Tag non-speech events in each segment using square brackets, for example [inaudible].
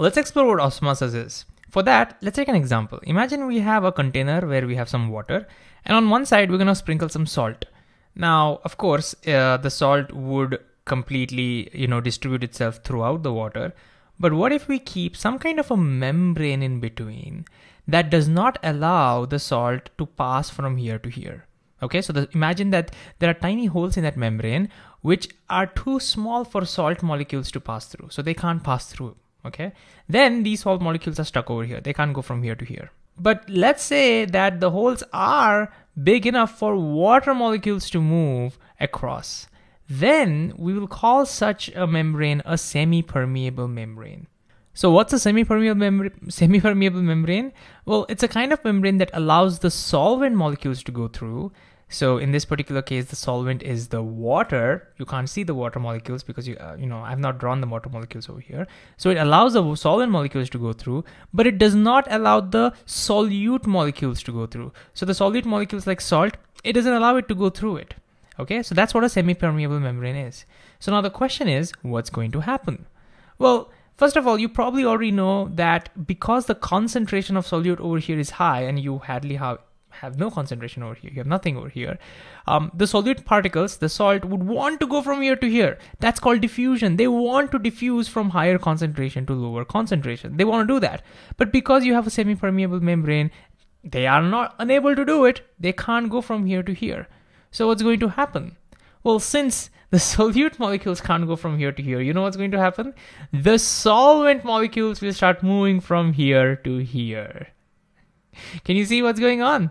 Let's explore what osmosis is. For that, let's take an example. Imagine we have a container where we have some water, and on one side, we're gonna sprinkle some salt. Now, of course, uh, the salt would completely, you know, distribute itself throughout the water. But what if we keep some kind of a membrane in between that does not allow the salt to pass from here to here? Okay, so the, imagine that there are tiny holes in that membrane which are too small for salt molecules to pass through. So they can't pass through. Okay, then these salt molecules are stuck over here. They can't go from here to here. But let's say that the holes are big enough for water molecules to move across. Then we will call such a membrane a semi-permeable membrane. So what's a semi-permeable, mem- semi-permeable membrane? Well, it's a kind of membrane that allows the solvent molecules to go through so in this particular case, the solvent is the water. You can't see the water molecules because you, uh, you know, I've not drawn the water molecules over here. So it allows the solvent molecules to go through, but it does not allow the solute molecules to go through. So the solute molecules like salt, it doesn't allow it to go through it. Okay, so that's what a semi-permeable membrane is. So now the question is, what's going to happen? Well, First of all, you probably already know that because the concentration of solute over here is high and you hardly have have no concentration over here, you have nothing over here. Um, the solute particles, the salt, would want to go from here to here. That's called diffusion. They want to diffuse from higher concentration to lower concentration. They want to do that. But because you have a semi-permeable membrane, they are not unable to do it. They can't go from here to here. So what's going to happen? Well, since the [laughs] solute molecules can't go from here to here, you know what's going to happen? The solvent molecules will start moving from here to here. Can you see what's going on?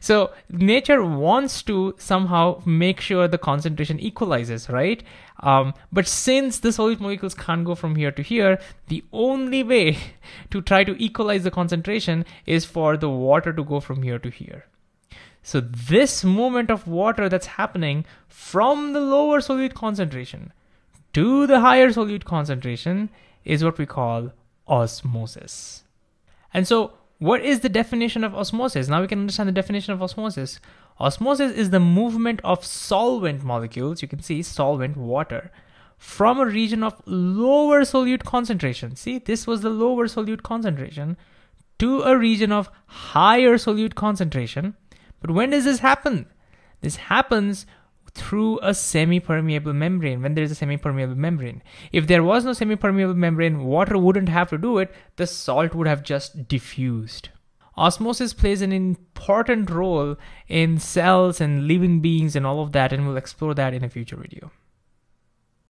So nature wants to somehow make sure the concentration equalizes, right? Um, but since the solute molecules can't go from here to here, the only way [laughs] to try to equalize the concentration is for the water to go from here to here. So this movement of water that's happening from the lower solute concentration to the higher solute concentration is what we call osmosis. And so what is the definition of osmosis? Now we can understand the definition of osmosis. Osmosis is the movement of solvent molecules, you can see solvent, water, from a region of lower solute concentration. See, this was the lower solute concentration to a region of higher solute concentration. But when does this happen? This happens through a semi-permeable membrane when there is a semi-permeable membrane. If there was no semi-permeable membrane, water wouldn't have to do it, the salt would have just diffused. Osmosis plays an important role in cells and living beings and all of that, and we'll explore that in a future video.